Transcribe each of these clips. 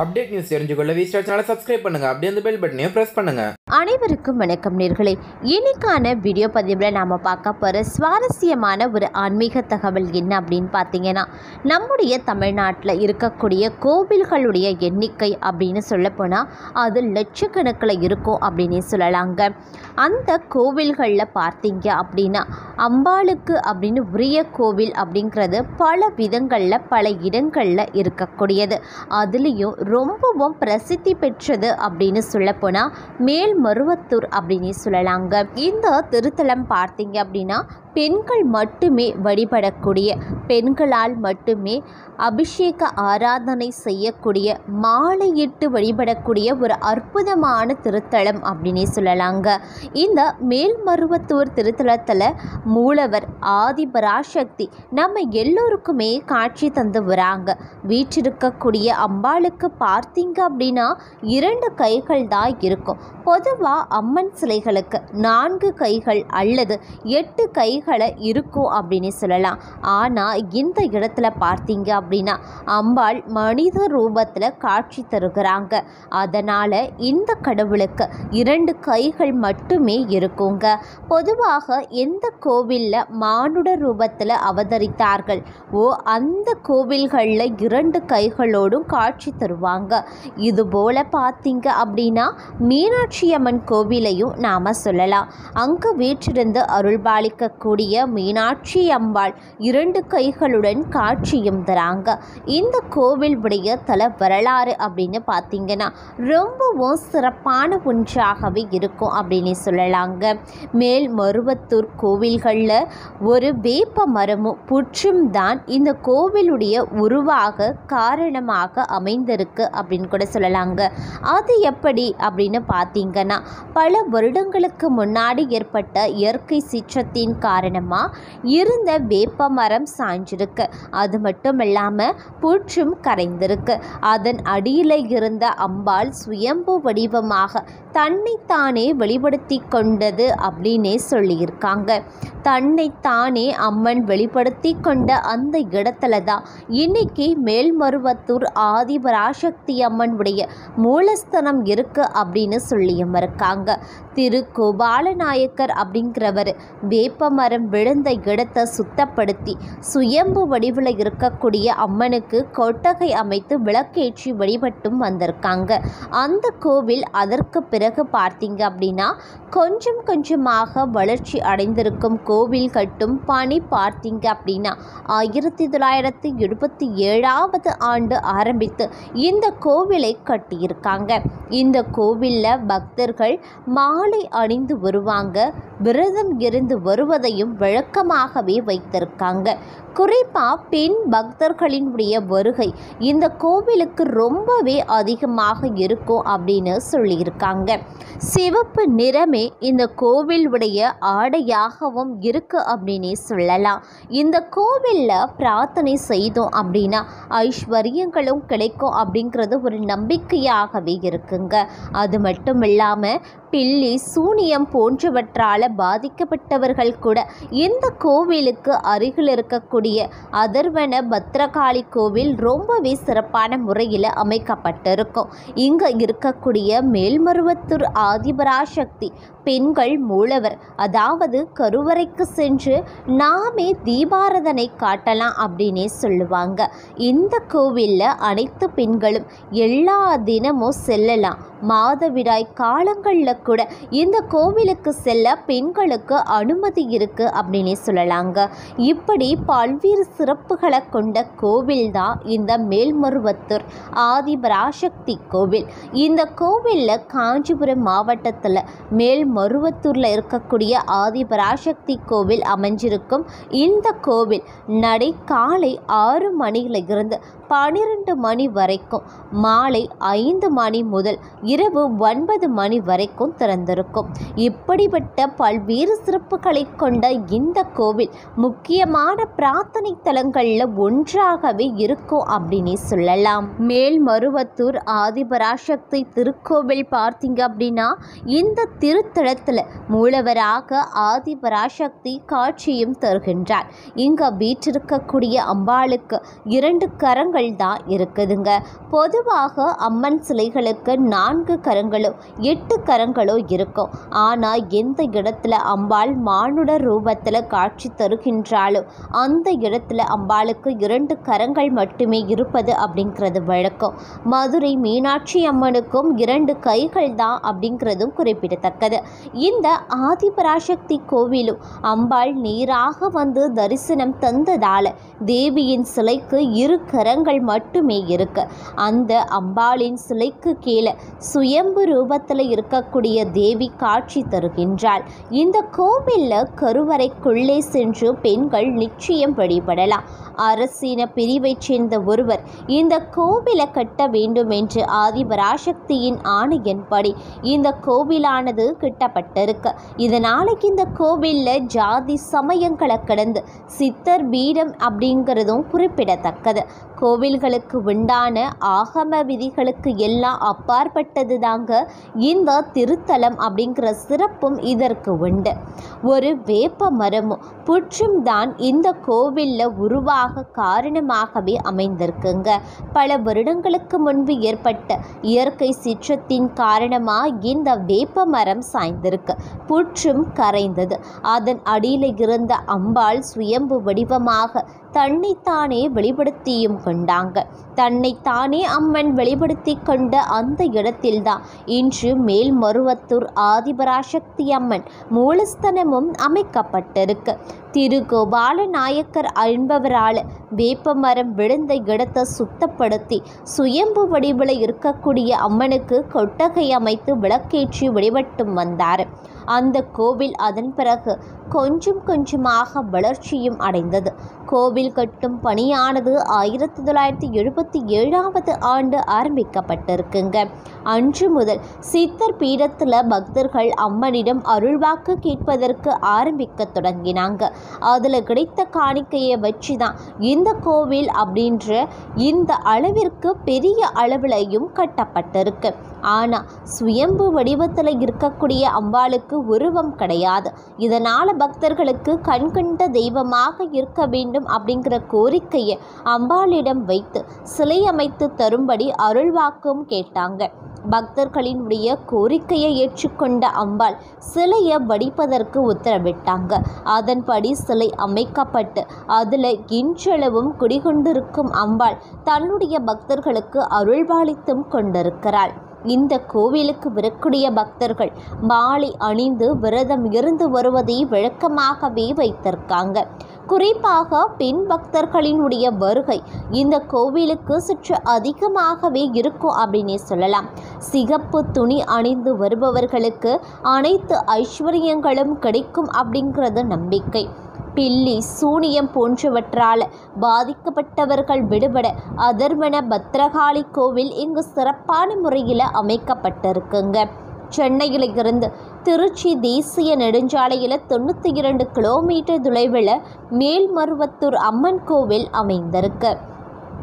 Update news தெரிஞ்சுக்கொள்ள V star சேனலை subscribe பண்ணுங்க. அப்படியே அந்த பெல் பட்டனையும் பிரஸ் பண்ணுங்க. அனைவருக்கும் வணக்கம் நேர்களே. இன்னைக்கான வீடியோ பதிவில் நாம் பார்க்க போகிற சுவாரஸ்யமான ஒரு ஆன்மீக தகவல் என்ன அப்படின்னு பார்த்தீங்கன்னா நம்முடைய தமிழ்நாட்டில் இருக்கக்கூடிய கோவில்களுடைய எண்ணிக்கை அப்படின்னு சொல்லப்போனால் அது லட்சக்கணக்கில் இருக்கும் அப்படின்னு சொல்லலாங்க. அந்த கோவில்களில் பார்த்தீங்க அப்படின்னா அம்பாளுக்கு அப்படின்னு உரிய கோவில் அப்படிங்கிறது பல விதங்களில் பல இடங்களில் இருக்கக்கூடியது. அதுலேயும் ரொம்பவும் பிரசித்தி பெற்றது அப்படின்னு சொல்லப்போனால் மேல் மருவத்தூர் அப்படின்னு சொல்லலாங்க. இந்த திருத்தலம் பார்த்தீங்க அப்படின்னா பெண்கள் மட்டுமே வழிபடக்கூடிய பெண்களால் மட்டுமே அபிஷேக ஆராதனை செய்யக்கூடிய மாலையிட்டு வழிபடக்கூடிய ஒரு அற்புதமான திருத்தலம் அப்படின்னே சொல்லலாங்க. இந்த மேல்மருவத்தூர் திருத்தலத்தில் மூலவர் ஆதிபராசக்தி நம்ம எல்லோருக்குமே காட்சி தந்து வராங்க வீற்றிருக்கக்கூடிய அம்பாளுக்கு பார்த்தீங்க அப்படின்னா இரண்டு கைகள் தான் இருக்கும். பொதுவாக அம்மன் சிலைகளுக்கு நான்கு கைகள் அல்லது எட்டு கைகள் இருக்கும் அப்படின்னு சொல்லலாம். ஆனால் இந்த இடத்துல பார்த்தீங்க அப்படின்னா அம்பாள் மனித ரூபத்தில் காட்சி தருகிறாங்க. அதனால் இந்த கடவுளுக்கு இரண்டு கைகள் மட்டுமே இருக்குங்க. பொதுவாக எந்த கோவிலில் மானுட ரூபத்தில் அவதரித்தார்கள் ஓ அந்த கோவில்களில் இரண்டு கைகளோடும் காட்சி தருவாங்க. இதுபோல் பார்த்தீங்க அப்படின்னா மீனாட்சி அம்மன் கோவிலையும் நாம் சொல்லலாம். அங்கு வீற்றிருந்து அருள்பாலிக்க அருள்பாலிக்கக்கூடிய மீனாட்சி அம்பாள் இரண்டு கைகளுடன் காட்சியும் தராங்க. இந்த கோவில் உடைய தல வரலாறு அப்படின்னு பார்த்தீங்கன்னா ரொம்பவும் சிறப்பான ஒன்றாகவே இருக்கும் அப்படின்னு சொல்லலாங்க. மேல் மருவத்தூர் கோவில்களில் ஒரு வேப்ப மரமும் புற்றும் தான் இந்த கோவிலுடைய உருவாக காரணமாக அமைந்திருக்கு அப்படின்னு கூட சொல்லலாங்க. அது எப்படி அப்படின்னு பார்த்தீங்கன்னா பல வருடங்களுக்கு முன்னாடி ஏற்பட்ட இயற்கை சீற்றத்தின் காரணமாக இருந்த வேப்ப மரம் சாய்ஞ்சிருக்கு அது மட்டும் இல்லாமல் புற்றும் கரைந்திருக்கு. அதன் அடியில் இருந்த அம்பாள் சுயம்பு வடிவமாக தன்னைத்தானே வெளிப்படுத்தி கொண்டது அப்படின்னே சொல்லியிருக்காங்க. தன்னைத்தானே அம்மன் வெளிப்படுத்தி கொண்ட அந்த இடத்துல தான் இன்னைக்கு மேல்மருவத்தூர் ஆதிபராசக்தி அம்மன் உடைய மூலஸ்தனம் இருக்கு அப்படின்னு சொல்லியும் இருக்காங்க. திரு கோபாலநாயக்கர் அப்படிங்கிறவர் வேப்பமர மரம் விழுந்த இடத்தை சுத்தப்படுத்தி சுயம்பு வடிவில் இருக்கக்கூடிய அம்மனுக்கு கொட்டகை அமைத்து விளக்கேற்றி வழிபட்டும் வந்திருக்காங்க. அந்த கோவில் அதற்கு பிறகு பார்த்தீங்க அப்படின்னா கொஞ்சம் கொஞ்சமாக வளர்ச்சி அடைந்திருக்கும் கோவில் கட்டும் பணி பார்த்தீங்க அப்படின்னா ஆயிரத்தி தொள்ளாயிரத்தி எழுபத்தி ஏழாவது ஆண்டு ஆரம்பித்து இந்த கோவிலை கட்டியிருக்காங்க. இந்த கோவிலில் பக்தர்கள் மாலை அணிந்து வருவாங்க. விரதம் இருந்து வருவதையும் வழக்கமாகவே வைத்திருக்காங்க. குறிப்பாக பெண் பக்தர்களினுடைய வருகை இந்த கோவிலுக்கு ரொம்பவே அதிகமாக இருக்கும் அப்படின்னு சொல்லியிருக்காங்க. சிவப்பு நிறமே இந்த கோவிலுடைய ஆடையாகவும் இருக்குது அப்படின்னே சொல்லலாம். இந்த கோவிலில் பிரார்த்தனை செய்தோம் அப்படின்னா ஐஸ்வர்யங்களும் கிடைக்கும் அப்படிங்கிறது ஒரு நம்பிக்கையாகவே இருக்குங்க. அது மட்டும் இல்லாமல் பில்லி சூனியம் போன்றவற்றால் பாதிக்கப்பட்டவர்கள் கூட இந்த கோவிலுக்கு அருகில் இருக்கக்கூடிய அதர்வன பத்ரகாளி கோவில் ரொம்பவே சிறப்பான முறையில் அமைக்கப்பட்டிருக்கும். இங்கே இருக்கக்கூடிய மேல்மருவத்தூர் ஆதிபராசக்தி பெண்கள் மூலவர். அதாவது கருவறைக்கு சென்று நாமே தீபாரதனை காட்டலாம் அப்படின்னே சொல்லுவாங்க. இந்த கோவிலில் அனைத்து பெண்களும் எல்லா தினமும் செல்லலாம். மாதவிடாய் காலங்களில் கூட இந்த கோவிலுக்கு செல்ல பெண்களுக்கு அனுமதி இருக்குது அப்படின்னே சொல்லலாங்க. இப்படி பல்வேறு சிறப்புகளை கொண்ட கோவில் தான் இந்த மேல்மருவத்தூர் ஆதிபராசக்தி கோவில். இந்த கோவிலில் காஞ்சிபுரம் மாவட்டத்தில் மருவத்தூரில் இருக்கக்கூடிய ஆதிபராசக்தி கோவில் அமைஞ்சிருக்கும். இந்த கோவில் நடை காலை ஆறு மணியில இருந்து பன்னிரெண்டு மணி வரைக்கும் மாலை ஐந்து மணி முதல் இரவு ஒன்பது மணி வரைக்கும் திறந்திருக்கும். இப்படிப்பட்ட பல்வேறு சிறப்புகளை கொண்ட இந்த கோவில் முக்கியமான பிரார்த்தனை தலங்களில் ஒன்றாகவே இருக்கும் அப்படின்னு சொல்லலாம். மேல்மருவத்தூர் ஆதிபராசக்தி திருக்கோவில் பார்த்தீங்க அப்படின்னா இந்த திருத்தல இடத்துல மூலவராக ஆதிபராசக்தி காட்சியும் தருகின்றார். இங்க வீற்றிருக்கக்கூடிய அம்பாளுக்கு இரண்டு கரங்கள் தான் இருக்குதுங்க. பொதுவாக அம்மன் சிலைகளுக்கு நான்கு கரங்களோ எட்டு கரங்களோ இருக்கும். ஆனால் எந்த இடத்துல அம்பாள் மானுட ரூபத்தில் காட்சி தருகின்றாலோ அந்த இடத்துல அம்பாளுக்கு இரண்டு கரங்கள் மட்டுமே இருப்பது அப்படிங்கிறது வழக்கம். மதுரை மீனாட்சி அம்மனுக்கும் இரண்டு கைகள் தான் அப்படிங்கிறதும் குறிப்பிடத்தக்கது. இந்த ஆதிபராசக்தி கோவிலும் அம்பாள் நீராக வந்து தரிசனம் தந்ததால தேவியின் சிலைக்கு இரு கரங்கள் மட்டுமே இருக்கு. அந்த அம்பாளின் சிலைக்கு கீழே சுயம்பு ரூபத்தில் இருக்கக்கூடிய தேவி காட்சி தருகின்றாள். இந்த கோவிலில் கருவறைக்குள்ளே சென்று பெண்கள் நிச்சயம் வழிபடலாம். அரசின பிரிவைச் சேர்ந்த ஒருவர் இந்த கோவிலை கட்ட வேண்டும் என்று ஆதிபராசக்தியின் ஆணையின்படி இந்த கோவிலானது கட்டப்பட்டிருக்கு இதனால இந்த கோவிலில் ஜாதி சமயங்களை கடந்து சித்தர் பீடம் அப்படிங்கிறதும் குறிப்பிடத்தக்கது. கோவில்களுக்கு உண்டான ஆகம விதிகளுக்கு எல்லாம் அப்பாற்பட்டது தாங்க இந்த திருத்தலம் அப்படிங்கிற சிறப்பும் இதற்கு உண்டு. ஒரு வேப்ப மரமும் புற்றும் தான் இந்த கோவிலில் உருவாக காரணமாகவே அமைந்திருக்குங்க. பல வருடங்களுக்கு முன்பு ஏற்பட்ட இயற்கை சீற்றத்தின் காரணமாக இந்த வேப்ப மரம் சாய்ந்திருக்கு புற்றும் கரைந்தது. அதன் அடியில் இருந்த அம்பாள் சுயம்பு வடிவமாக தன்னைத்தானே வெளிப்படுத்தியும் கொண்டாங்க. தன்னைத்தானே அம்மன் வெளிப்படுத்தி கொண்ட அந்த இடத்தில்தான் இன்று மேல்மருவத்தூர் ஆதிபராசக்தி அம்மன் மூலஸ்தனமும் அமைக்கப்பட்டிருக்கு. திரு கோபால நாயக்கர் என்பவரால் வேப்பமரம் விழுந்த இடத்தை சுத்தப்படுத்தி சுயம்பு வடிவில் இருக்கக்கூடிய அம்மனுக்கு கொட்டகை அமைத்து விளக்கேற்றி வழிபட்டும் வந்தார் வந்தார் அந்த கோவில் அதன் பிறகு கொஞ்சம் கொஞ்சமாக வளர்ச்சியும் அடைந்தது. கோவில் கட்டும் பணியானது ஆயிரத்தி தொள்ளாயிரத்தி எழுபத்தி ஏழாவது ஆண்டு ஆரம்பிக்கப்பட்டிருக்குங்க. அன்று முதல் சித்தர் பீடத்தில் பக்தர்கள் அம்மனிடம் அருள்வாக்கு கேட்பதற்கு ஆரம்பிக்க தொடங்கினாங்க. அதில் கிடைத்த காணிக்கையை வச்சு தான் இந்த கோவில் அப்படின்ற இந்த அளவிற்கு பெரிய அளவிலையும் கட்டப்பட்டிருக்கு. ஆனால் சுயம்பு வடிவத்தில் இருக்கக்கூடிய அம்பாளுக்கு உருவம் கிடையாது. இதனால் பக்தர்களுக்கு கண்கண்ட தெய்வமாக இருக்க வேண்டும் அப்படிங்கிற கோரிக்கையை அம்பாளிடம் வைத்து சிலை அமைத்து தரும்படி அருள்வாக்கும் கேட்டாங்க. பக்தர்களினுடைய கோரிக்கையை ஏற்றுக்கொண்ட அம்பாள் சிலையை வடிப்பதற்கு உத்தரவிட்டாங்க. அதன்படி சிலை அமைக்கப்பட்டு அதில் இன்றளவும் குடிகொண்டிருக்கும் அம்பாள் தன்னுடைய பக்தர்களுக்கு அருள்பாலித்தும் கொண்டிருக்கிறாள். இந்த கோவிலுக்கு வரக்கூடிய பக்தர்கள் மாலை அணிந்து விரதம் இருந்து வருவதை வழக்கமாகவே வைத்திருக்காங்க. குறிப்பாக பெண் பக்தர்களினுடைய வருகை இந்த கோவிலுக்கு சற்று அதிகமாகவே இருக்கும் அப்படின்னே சொல்லலாம். சிகப்பு துணி அணிந்து வருபவர்களுக்கு அனைத்து ஐஸ்வர்யங்களும் கிடைக்கும் அப்படிங்கிறது நம்பிக்கை. பில்லி சூனியம் போன்றவற்றால் பாதிக்கப்பட்டவர்கள் விடுபட அதர்வன பத்ரகாளி கோவில் இங்கு சிறப்பான முறையில் அமைக்கப்பட்டிருக்குங்க. சென்னையில் இருந்து திருச்சி தேசிய நெடுஞ்சாலையில் தொண்ணூற்றி இரண்டு கிலோமீட்டர் தொலைவில் மேல்மருவத்தூர் அம்மன் கோவில் அமைந்திருக்கு.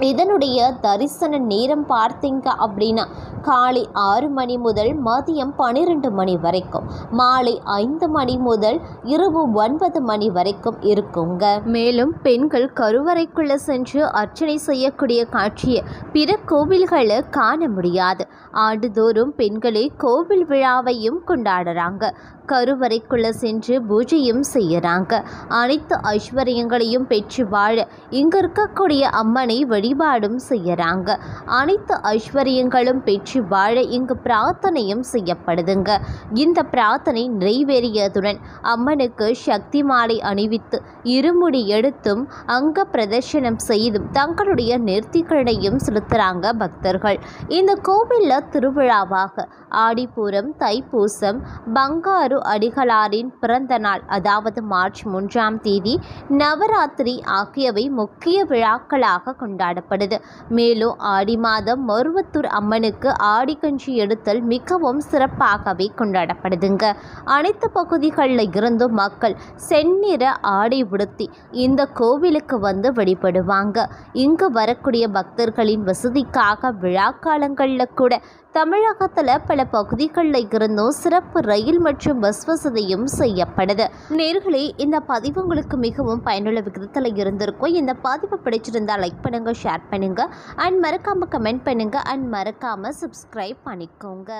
இதனுடைய தரிசன நேரம் பார்த்தீங்க அப்படின்னா காலை ஆறு மணி முதல் மதியம் பன்னிரெண்டு மணி வரைக்கும் மாலை ஐந்து மணி முதல் இரவு ஒன்பது மணி வரைக்கும் இருக்குங்க. மேலும் பெண்கள் கருவறைக்குள்ளே சென்று அர்ச்சனை செய்யக்கூடிய காட்சியை பிற கோவில்களை காண முடியாது. ஆண்டுதோறும் பெண்களே கோவில் விழாவையும் கொண்டாடுறாங்க. கருவறைக்குள்ளே சென்று பூஜையும் செய்யறாங்க. அனைத்து ஐஸ்வர்யங்களையும் பெற்று வாழ இங்க இருக்கக்கூடிய அம்மனை வழி வழிபாடும் செய்யறாங்க. அனைத்து ஐஸ்வர்யங்களும் பெற்று வாழ இங்கு பிரார்த்தனையும் செய்யப்படுதுங்க. இந்த பிரார்த்தனை நிறைவேறியதுடன் அம்மனுக்கு சக்தி மாலை அணிவித்து இருமுடி எடுத்தும் அங்க பிரதர்ஷனம் செய்தும் தங்களுடைய நிறுத்திகளையும் செலுத்துறாங்க பக்தர்கள். இந்த கோவிலில் திருவிழாவாக ஆடிப்பூரம் தைப்பூசம் பங்காரு அடிகளாரின் பிறந்த நாள் அதாவது மார்ச் மூன்றாம் தேதி நவராத்திரி ஆகியவை முக்கிய விழாக்களாக கொண்டாட கொண்டாடப்படுது மேலும் ஆடி மாதம் மருவத்தூர் அம்மனுக்கு ஆடிக்கஞ்சி எடுத்தல் மிகவும் சிறப்பாகவே கொண்டாடப்படுதுங்க. அனைத்து பகுதிகளில் இருந்தும் மக்கள் செந்நிற ஆடை உடுத்தி இந்த கோவிலுக்கு வந்து வழிபடுவாங்க. இங்கு வரக்கூடிய பக்தர்களின் வசதிக்காக விழா காலங்களில் கூட தமிழகத்தில் பல பகுதிகளில் இருந்தும் சிறப்பு ரயில் மற்றும் பஸ் வசதியும் செய்யப்படுது. நேர்களே இந்த பதிவு உங்களுக்கு மிகவும் பயனுள்ள விகிதத்தில் இருந்திருக்கும். இந்த பதிவு பிடிச்சிருந்தால் லைக் பண்ணுங்கள் ஷேர் பண்ணுங்க. அண்ட் மறக்காமல் கமெண்ட் பண்ணுங்கள் அண்ட் மறக்காமல் சப்ஸ்கிரைப் பண்ணிக்கோங்க.